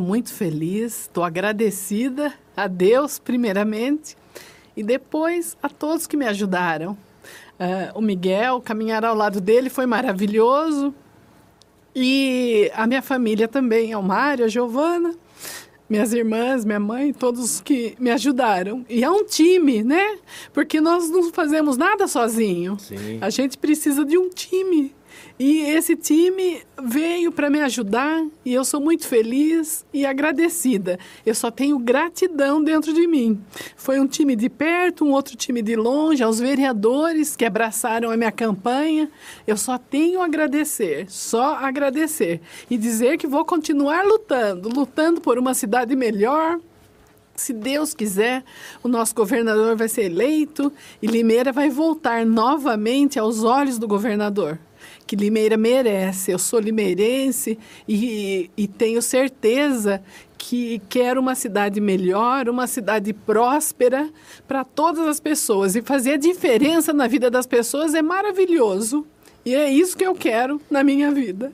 Muito feliz, estou agradecida a Deus, primeiramente, e depois a todos que me ajudaram. Uh, o Miguel, caminhar ao lado dele foi maravilhoso. E a minha família também, o Mário, a Giovana, minhas irmãs, minha mãe, todos que me ajudaram. E é um time, né? Porque nós não fazemos nada sozinho. Sim. A gente precisa de um time e esse time veio para me ajudar e eu sou muito feliz e agradecida. Eu só tenho gratidão dentro de mim. Foi um time de perto, um outro time de longe, aos vereadores que abraçaram a minha campanha. Eu só tenho agradecer, só agradecer e dizer que vou continuar lutando, lutando por uma cidade melhor, se Deus quiser, o nosso governador vai ser eleito e Limeira vai voltar novamente aos olhos do governador que Limeira merece. Eu sou limeirense e, e tenho certeza que quero uma cidade melhor, uma cidade próspera para todas as pessoas. E fazer a diferença na vida das pessoas é maravilhoso. E é isso que eu quero na minha vida.